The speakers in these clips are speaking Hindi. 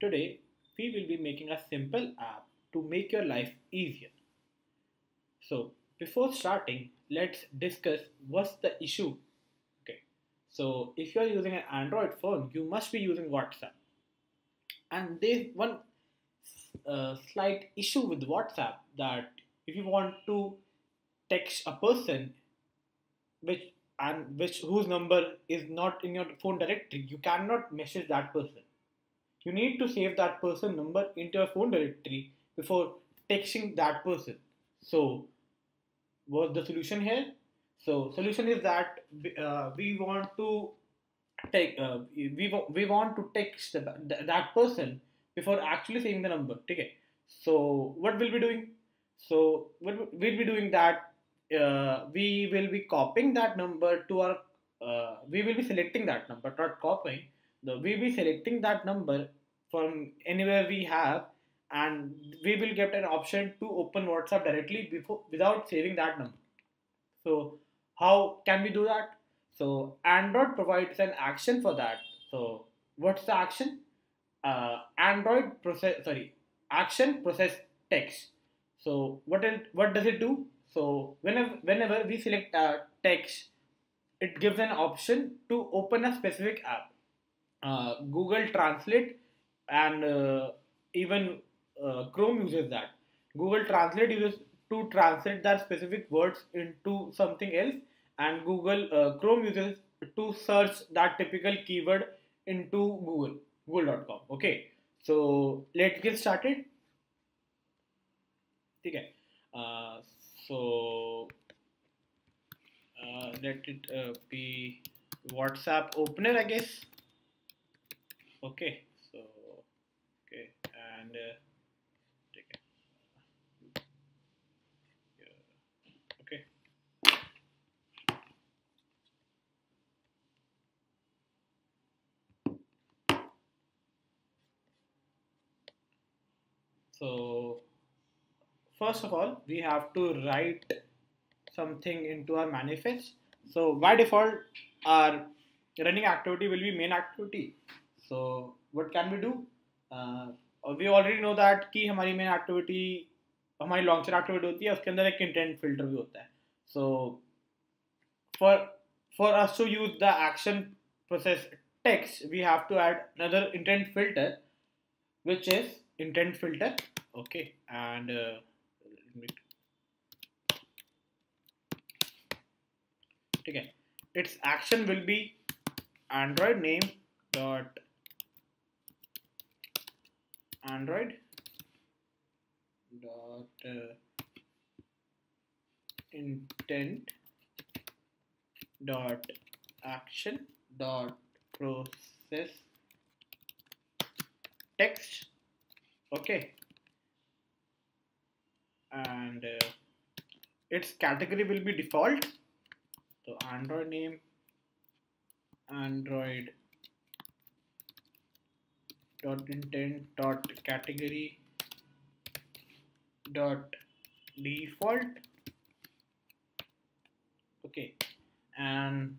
today we will be making a simple app to make your life easier. So before starting, let's discuss what's the issue. Okay, so if you're using an Android phone, you must be using WhatsApp. And there's one uh, slight issue with WhatsApp that if you want to text a person which and which whose number is not in your phone directory, you cannot message that person. You need to save that person number into your phone directory before texting that person. So, what's the solution here? So, solution is that uh, we want to take uh, we we want to text the, that person before actually saving the number. Okay. So, what we'll be doing? So, what we'll be doing that uh, we will be copying that number to our uh, we will be selecting that number not copying the we will be selecting that number from anywhere we have and we will get an option to open whatsapp directly before without saving that number. So how can we do that? So android provides an action for that. So what's the action? Uh, android process sorry action process text. So what it, what does it do? So whenever whenever we select a text, it gives an option to open a specific app. Uh, Google Translate and uh, even uh, Chrome uses that. Google Translate uses to translate that specific words into something else, and Google uh, Chrome uses to search that typical keyword into Google Google.com. Okay, so let's get started. Okay. Uh, so uh, let it uh, be WhatsApp opener I guess okay and uh, okay. So first of all we have to write something into our manifest. So by default our running activity will be main activity. So what can we do? Uh, we already know that कि हमारी main activity हमारी launcher activity होती है उसके अंदर एक intent filter भी होता है so for for us to use the action process text we have to add another intent filter which is intent filter okay and uh, Okay, its action will be android name dot android? Dot uh, intent. Dot action. Dot process. Text. Okay. And uh, its category will be default. So android name android dot intent dot category dot default. Okay. And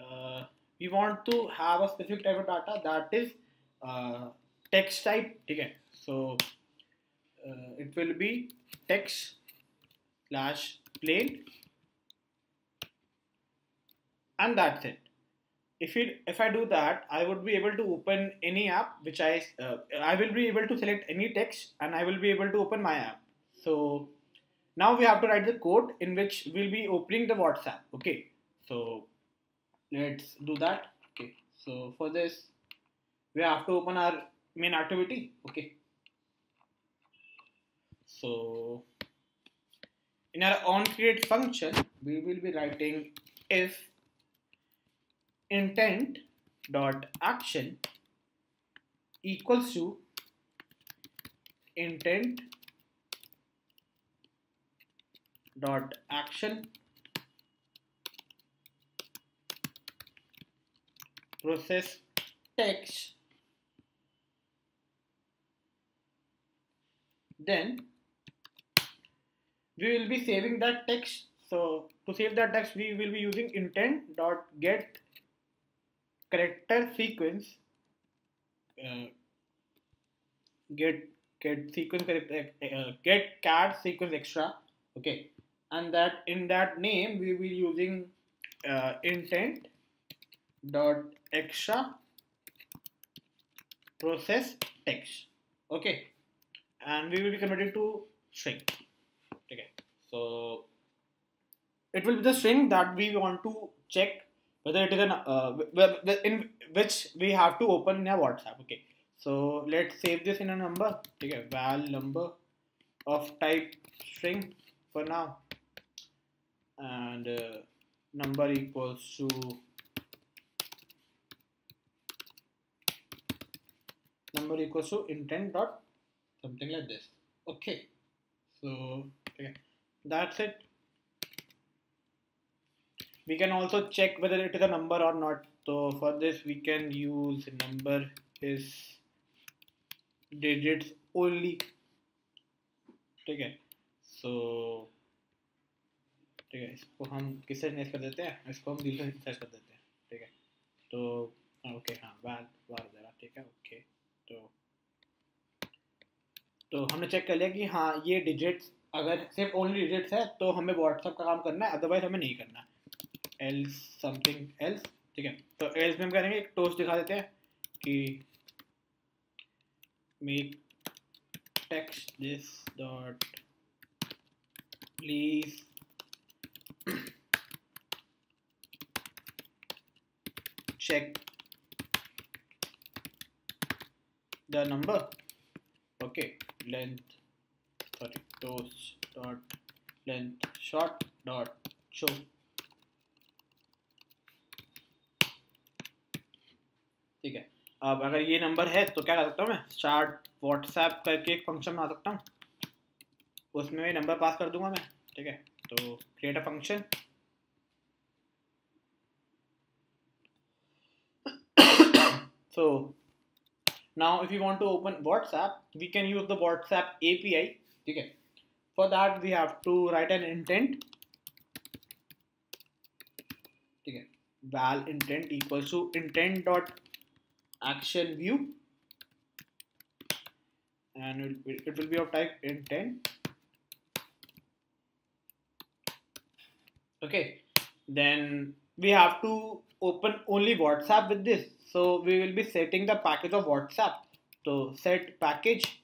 uh, we want to have a specific type of data that is uh, text type. again so uh, it will be text slash plain. And that's it if it if I do that I would be able to open any app which I uh, I will be able to select any text and I will be able to open my app. So now we have to write the code in which we'll be opening the WhatsApp okay? So let's do that okay? So for this we have to open our main activity okay? So in our onCreate function, we will be writing if intent dot action equals to intent dot action process text. Then we will be saving that text. So to save that text we will be using intent dot get character sequence uh, get get sequence uh, get cat sequence extra okay? And that in that name we will be using uh, intent dot extra process text okay? And we will be converting to string okay? So it will be the string that we want to check whether it is an uh, in which we have to open in a whatsapp okay. So let's save this in a number. Okay val number of type string for now. And uh, number equals to number equals to intent dot something like this. Okay. So okay that's it we can also check whether it is a number or not. So, for this, we can use number is digits only. ठीक है सो ठीक है, इसको हम किससे नेस कर देते हैं? इसको हम से सर्च कर देते हैं, ठीक है? तो ओके हाँ वार बार ज़रा, ठीक है ओके तो तो हमने चेक कर लिया कि हाँ ये डिजिट्स अगर सिर्फ़ ओनली डिजिट्स है तो हमें व्हाट्सअप का काम करना है अदरवाइज़ हमें नहीं करना। एल्स समथिंग एल्स ठीक है? तो एल्स में हम करेंगे, एक टोस्ट दिखा देते हैं कि make text this dot please check the number okay length sorry toast dot length short dot show ठीक है। अब अगर ये नंबर है तो क्या कर सकता हूँ मैं? चार्ट व्हाट्सएप करके एक फ़ंक्शन बना सकता हूँ। उसमें भी नंबर पास कर दूँगा मैं, ठीक है? तो create a function so now if you want to open WhatsApp we can use the WhatsApp API ठीक है? For that we have to write an intent ठीक है? Val intent equals to intent dot action view. And it will, be of type intent okay. Then we have to open only whatsapp with this. So we will be setting the package of whatsapp. So set package.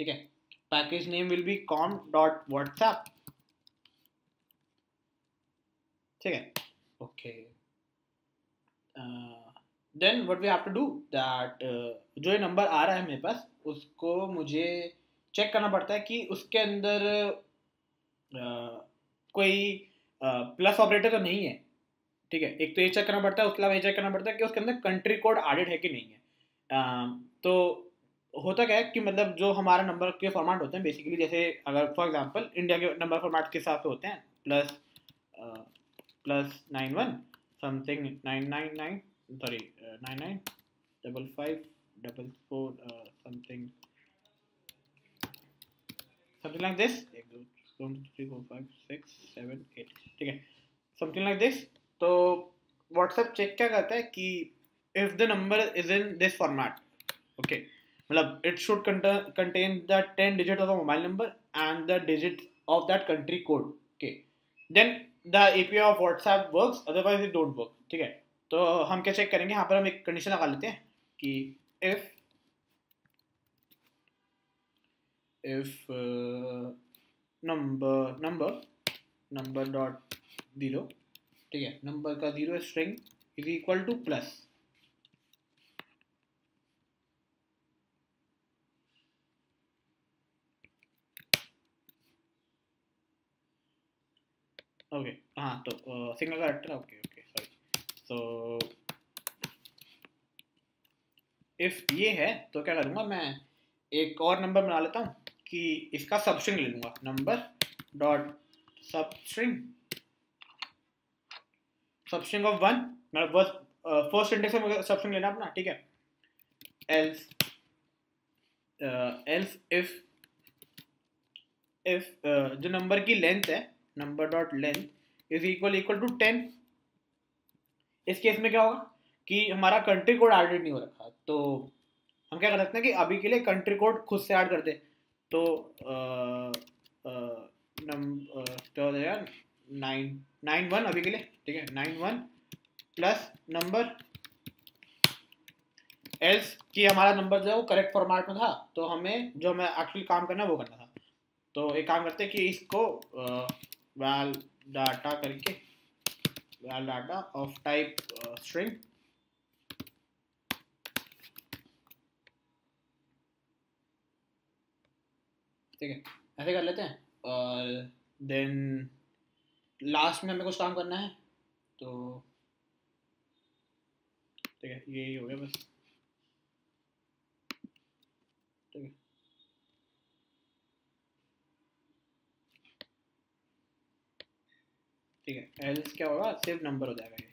Okay. Package name will be com dot whatsapp okay okay. Uh, then what we have to do that जो ये नंबर आ रहा है मेरे पास उसको मुझे चेक करना पड़ता है कि उसके अंदर uh, कोई प्लस uh, ऑपरेटर तो नहीं है। ठीक है? एक तो ये चेक करना पड़ता है उसके अलावा ये चेक करना पड़ता है कि उसके अंदर कंट्री कोड एडेड है कि नहीं है। Uh, तो होता क्या है कि मतलब जो हमारा नंबर के फॉर्मेट होते हैं बेसिकली जैसे अगर फॉर एग्जांपल इंडिया के नंबर फॉर्मेट के हिसाब से होते हैं plus plus nine one something nine nine nine sorry uh, 99 double five double four uh, something something like this one two three four five six seven eight ठीक है something like this तो WhatsApp चेक क्या करता है कि if the number is in this format okay मतलब it should contain the 10 digit of a mobile number and the digit of that country code okay then the API of WhatsApp works otherwise it don't work ठीक है तो हम क्या चेक करेंगे? यहाँ पर हम एक कंडीशन लगा लेते हैं कि if if number number number dot zero ठीक है? नंबर का zero string is equal to plus okay हाँ तो सिंगल करेक्टर ओके ओके तो इफ़ ये है तो क्या करूँगा मैं? एक और नंबर बना लेता हूँ कि इसका सबस्ट्रिंग ले लूँगा। Number dot substring substring of one मतलब फ़र्स्ट इंडेक्स में मुझे सबस्ट्रिंग लेना अपना, ठीक है? एल्स एल्स इफ़ इफ़ जो नंबर की लेंथ है number dot length is equal equal to ten इस केस में क्या होगा कि हमारा कंट्री कोड एडेड नहीं हो रखा। तो हम क्या कर सकते हैं कि अभी के लिए कंट्री कोड खुद से ऐड कर दे। तो जाएगा? नाइन नाइन वन अभी के लिए, ठीक है? Nine one plus number else कि हमारा नंबर जो है वो करेक्ट फॉर्मेट में था। तो हमें जो हमें एक्चुअली काम करना है वो करना था। तो एक काम करते हैं कि इसको वैल डाटा करके val data of type string ठीक है। ऐसे कर लेते हैं। और देन लास्ट में हमें कुछ काम करना है तो ठीक है, यही हो गया बस। ठीक है। ठीक है? एल्स क्या होगा सिर्फ़ नंबर हो जाएगा ये।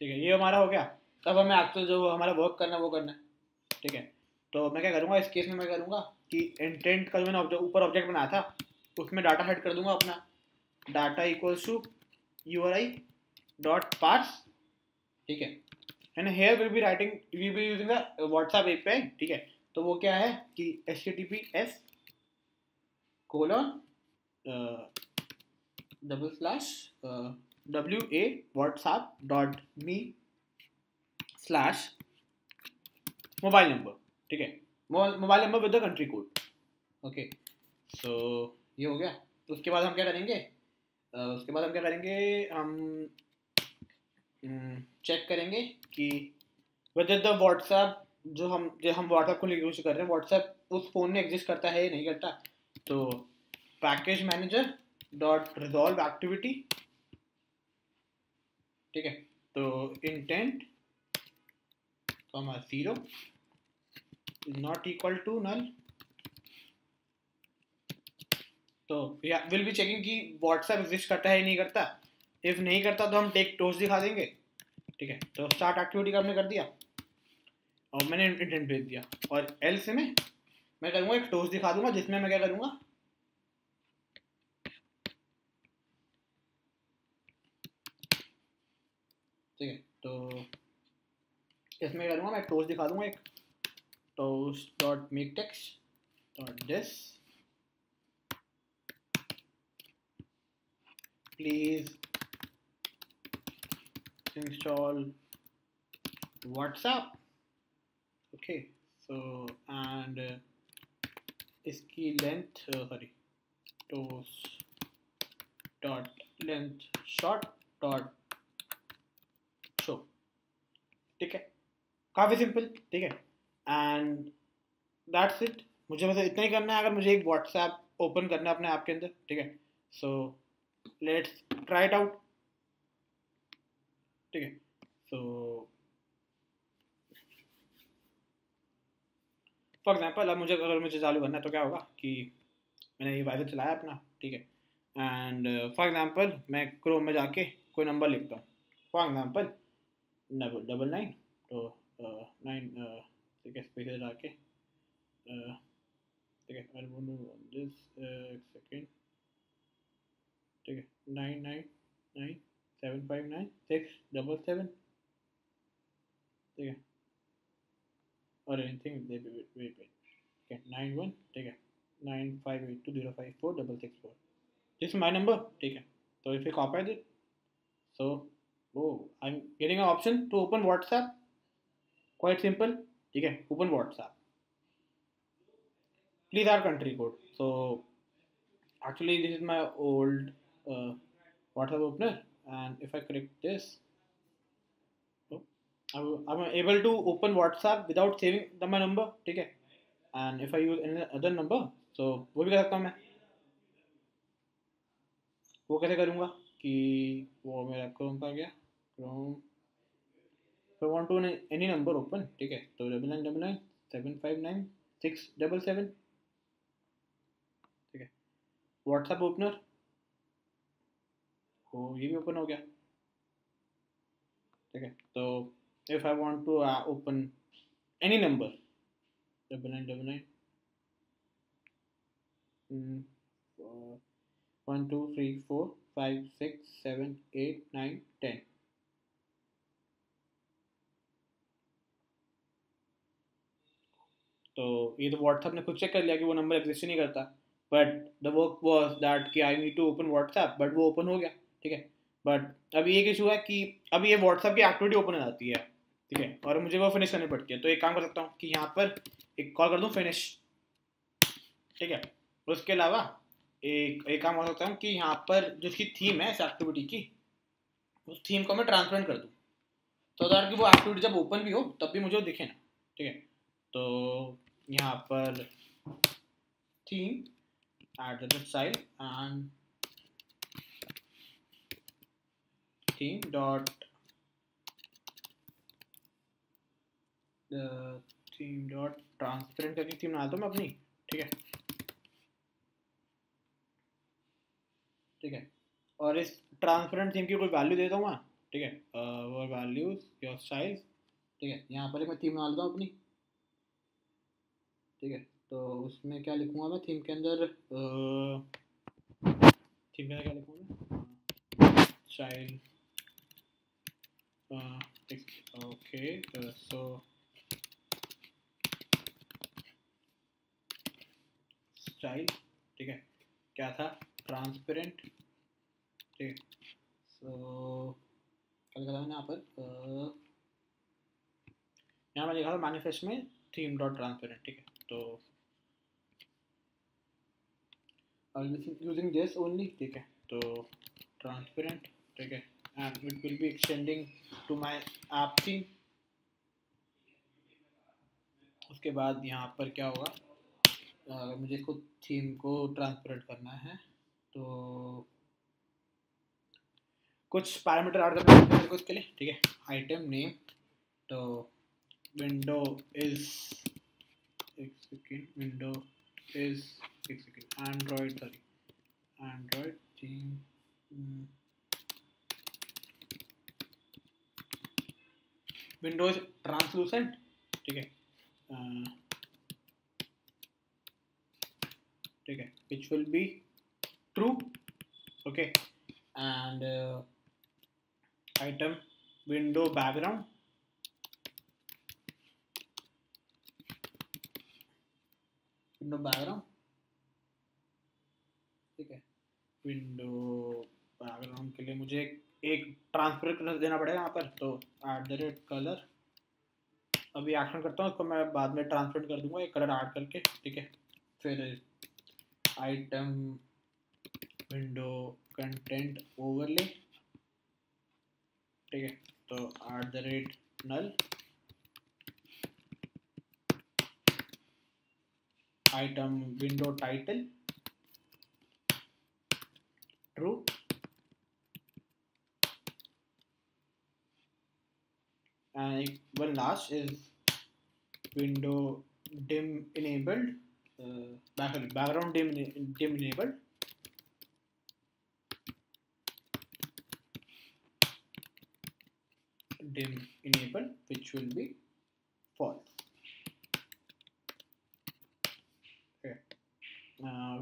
ठीक है, ये हमारा हो गया। तब हमें एक्चुअल जो हमारा वर्क करना है, वो करना है। ठीक है? तो मैं क्या करूँगा, इस केस में मैं करूँगा कि इंटेंट का जो मैंने ऊपर ऑब्जेक्ट बनाया था, उसमें डाटा हेड कर दूँगा अपना। Data equals to U R I dot parse ठीक है? And here will be writing we be using WhatsApp API ठीक है? तो वो क्या है कि H T T P S colon double slash W A WhatsApp dot me slash mobile number ठीक है? Mobile number with the country code okay so ये हो गया। तो उसके बाद हम क्या करेंगे? Uh, उसके बाद हम क्या करेंगे? हम चेक हम्म, करेंगे कि वजह द व्हाट्सएप जो हम जो हम व्हाट्सएप को यूज़ कर रहे हैं व्हाट्सएप उस फ़ोन में एग्जिस्ट करता है या नहीं करता। तो package manager dot resolve activity ठीक है? तो intent is not equal to null तो या विल बी चेकिंग कि व्हाट्सएप एग्जिस्ट करता है या नहीं करता। इफ़ नहीं करता तो हम टेक टोस दिखा देंगे। ठीक है? तो स्टार्ट एक्टिविटी का हमने कर दिया। और मैंने इंटेंट भेज दिया। और एल से में मैं करूँगा, एक टोस दिखा दूँगा, जिसमें मैं क्या करूँगा? ठीक है तो इसमें करूँगा मैं टोस्ट दिखा दूँगा एक। Toast dot make text dot this please install WhatsApp okay so and इसकी length sorry toast dot length short dot ठीक है? काफ़ी सिंपल ठीक है? एंड दैट्स इट मुझे बस इतना ही करना है, अगर मुझे एक व्हाट्सएप ओपन करना है अपने ऐप के अंदर, ठीक है? So let's try it out ठीक है? सो फॉर एग्ज़ाम्पल अब मुझे, अगर मुझे चालू करना है तो क्या होगा कि मैंने ये वायरस चलाया अपना, ठीक है? एंड फॉर एग्ज़ाम्पल मैं क्रोम में जाके कोई नंबर लिखता हूँ। For example double double nine तो नाइन ठीक है स्पेस uh, ठीक है दिस सेकेंड ठीक है nine nine nine seven five nine six double seven ठीक है और एनीथिंग वेट वेट ठीक है नाइन वन ठीक है nine five eight two zero five four double six four this my number ठीक है तो if you copy that so oh i'm getting an option to open whatsapp quite simple ठीक है open whatsapp please our country code so actually this is my old uh, whatsapp opener and if I click this oh, I'm able to open WhatsApp without saving the my number ठीक है and if I use any other number so वो भी कर सकता हूँ मैं वो कैसे करूँगा कि वो मेरा क्रोम का गया Chrome if want to any number open? ठीक है तो double nine double nine seven five nine six double seven ठीक है व्हाट्सएप ओपनर तो ये भी ओपन हो गया। ठीक है तो if I want to open any number double nine double nine one two three four five six seven eight nine ten तो ये तो व्हाट्सएप ने खुद चेक कर लिया कि वो नंबर एग्जिस्ट नहीं करता। But the work was that कि I need to open WhatsApp but वो ओपन हो गया, ठीक है? बट अभी एक इशू है कि अभी ये व्हाट्सएप की एक्टिविटी ओपन हो जाती है, ठीक है? और मुझे वो फिनिश करनी पड़ती है। तो एक काम कर सकता हूँ कि यहाँ पर एक कॉल कर दूँ फिनिश ठीक है? उसके अलावा एक एक काम कर सकता हूँ कि यहाँ पर जो उसकी थीम है इस एक्टिविटी की, उस थीम को मैं ट्रांसपेरेंट कर दूँ। तो दैट कि वो एक्टिविटी जब ओपन भी हो, तब भी मुझे वो दिखे ना, ठीक है? तो यहाँ पर theme at the style and theme dot theme dot transparent करके थीम बनाता हूँ मैं अपनी, ठीक है? ठीक है? और इस ट्रांसपेरेंट थीम की कोई वैल्यू देता हूँ मैं, ठीक है? वो वैल्यूज़ योर स्टाइल ठीक है? यहाँ पर मैं थीम बना लेता हूँ अपनी। ठीक है तो उसमें क्या लिखूँगा मैं? थीम के अंदर थीम के अंदर क्या लिखूँगा स्टाइल ओके सो स्टाइल ठीक है, क्या था? ट्रांसपेरेंट ठीक सो क्या लिखा था मैंने यहाँ पर? यहाँ मैं लिखा था मैनिफेस्ट में थीम डॉट ट्रांसपेरेंट ठीक है तो यूजिंग दिस ओनली ठीक है। तो ट्रांसपेरेंट ठीक है। And it will be extending to my app theme उसके बाद यहाँ पर क्या होगा? अगर मुझे इसको थीम को ट्रांसपेरेंट करना है। तो कुछ पैरामीटर ऐड करना है मेरे को इसके लिए ठीक है। आइटम नेम तो विंडो इज़ एक सेकेंड विंडो इज़ एक second android sorry android theme windows translucent ठीक है. ठीक है. Which will be true? Okay. And uh, item window window background. ठीक है? विंडो बैकग्राउंड के लिए मुझे एक ट्रांसपेरेंट कलर देना पड़ेगा यहाँ पर तो एट द रेट कलर अभी एक्शन करता हूँ, उसको मैं बाद में ट्रांसफ़र कर दूँगा एक कलर ऐड करके, ठीक है? फिर आइटम विंडो कंटेंट ओवरले ठीक है? तो at the rate null item window title. True. And one last is window dim enabled uh, background dim, dim enabled. Dim enable which will be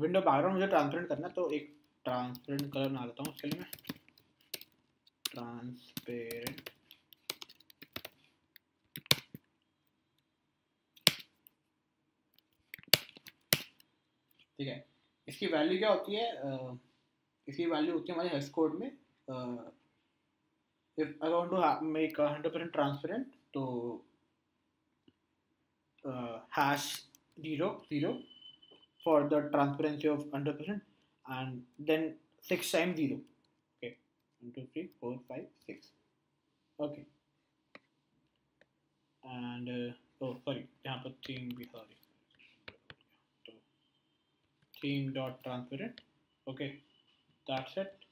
window background मुझे ट्रांसपेरेंट करना है तो एक ट्रांसपेरेंट कलर बना लेता हूँ उसके लिए मैं। ट्रांसपेरेंट ठीक है। इसकी वैल्यू क्या होती है? इसकी वैल्यू होती है हमारे हेक्स कोड में if I want to make 100% transparent तो hash zero zero for the transparency of 100% and then 6 times 0 okay 1 2 3 4 5 6 okay and uh, oh sorry यहाँ पर theme भी sorry तो theme dot transparent okay that's it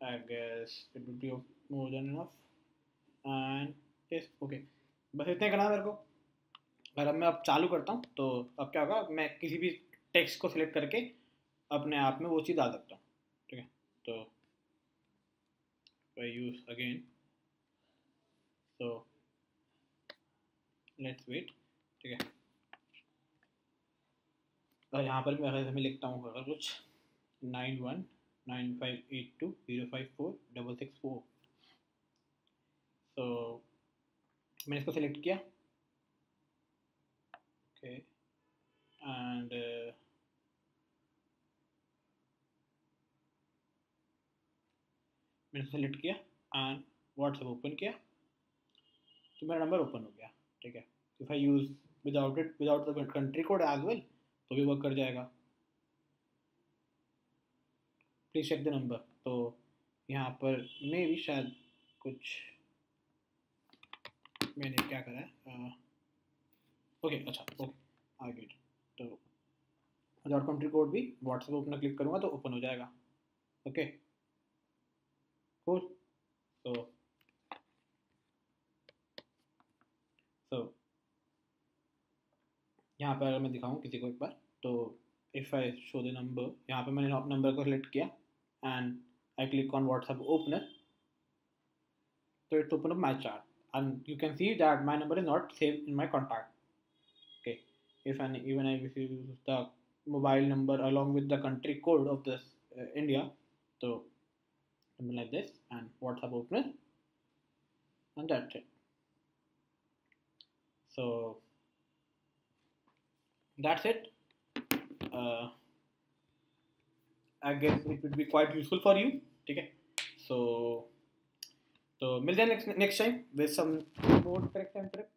I guess it would be more than enough and yes okay बस इतने करना मेरे को अगर अब मैं अब चालू करता हूँ तो अब क्या होगा मैं किसी भी टेक्स्ट को सिलेक्ट करके अपने आप में वो चीज़ डाल सकता हूँ। ठीक है? तो I use again so let's wait ठीक है? और यहाँ पर मैं अगर मैं लिखता हूँ अगर कुछ nine one nine five eight two zero five four double six four तो मैंने इसको सिलेक्ट किया। Okay, and मैंने सेलेक्ट किया एंड व्हाट्सएप ओपन किया। तो मेरा नंबर ओपन हो गया, ठीक है? If I use without it without country code as well तो भी वर्क कर जाएगा। प्लीज़ चेक द नंबर तो यहाँ पर मे भी शायद कुछ मैंने क्या करा है? ओके अच्छा ओके आ गेट तो विदाउट कंट्री कोड भी व्हाट्सएप ओपन क्लिक करूँगा तो ओपन हो जाएगा। ओके cool so so यहाँ पर अगर मैं दिखाऊँ किसी को एक बार तो if I show the number यहाँ पे मैंने नंबर को सिलेक्ट किया and I click on WhatsApp opener so it's open up my chart and you can see that my number is not saved in my contact okay if any even if you use the mobile number along with the country code of this uh, India so something like this and WhatsApp opener and that's it so that's it uh, I guess it would be quite useful for you okay so so मिलते हैं next next time with some more tricks and tips